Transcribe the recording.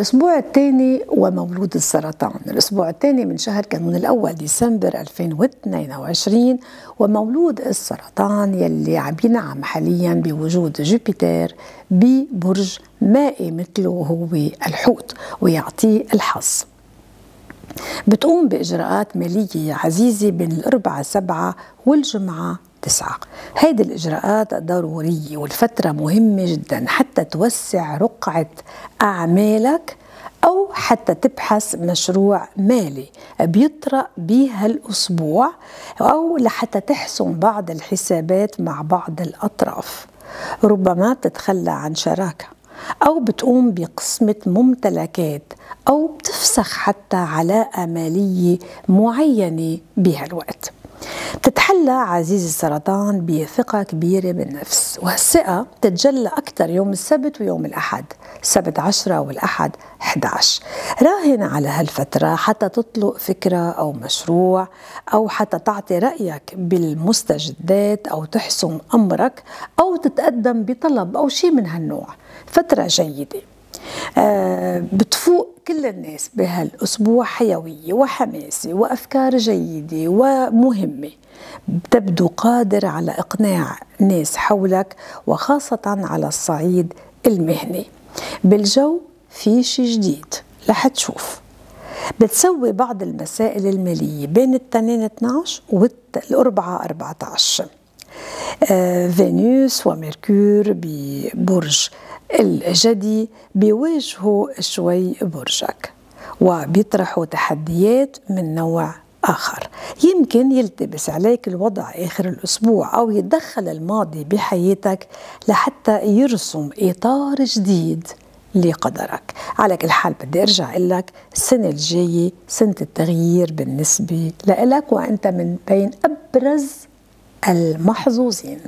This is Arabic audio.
الأسبوع الثاني ومولود السرطان. الأسبوع الثاني من شهر كانون الأول ديسمبر 2022 ومولود السرطان يلي عم ينعم حاليا بوجود جوبيتر ببرج مائي مثله هو الحوت ويعطيه الحظ. بتقوم بإجراءات مالية عزيزة بين الأربعة سبعة والجمعة تسعة. هيدي الإجراءات ضرورية والفترة مهمة جدا حتى توسع رقعة أعمالك أو حتى تبحث مشروع مالي بيطرأ بهالأسبوع أو لحتى تحسن بعض الحسابات مع بعض الأطراف. ربما تتخلى عن شراكة أو بتقوم بقسمة ممتلكات أو بتفسخ حتى علاقة مالية معينة بهالوقت تتحلى عزيز السرطان بثقة كبيرة بالنفس وهالثقة تتجلى أكثر يوم السبت ويوم الأحد السبت 10 والأحد 11 راهن على هالفترة حتى تطلق فكرة أو مشروع أو حتى تعطي رأيك بالمستجدات أو تحسم أمرك أو تتقدم بطلب أو شيء من هالنوع. فترة جيدة. بتفوق كل الناس بهالأسبوع حيوية وحماسة وأفكار جيدة ومهمة. تبدو قادر على إقناع ناس حولك وخاصة على الصعيد المهني. بالجو في شي جديد رح تشوف بتسوي بعض المسائل المالية بين التنين 12 والأربعة 14 آه فينوس وميركور ببرج الجدي بيواجهوا شوي برجك وبيطرحوا تحديات من نوع آخر. يمكن يلتبس عليك الوضع آخر الأسبوع أو يتدخل الماضي بحياتك لحتى يرسم إطار جديد لقدرك. على كل حال بدي أقول لك السنة الجاية سنة التغيير بالنسبة لك وأنت من بين أبرز المحظوظين.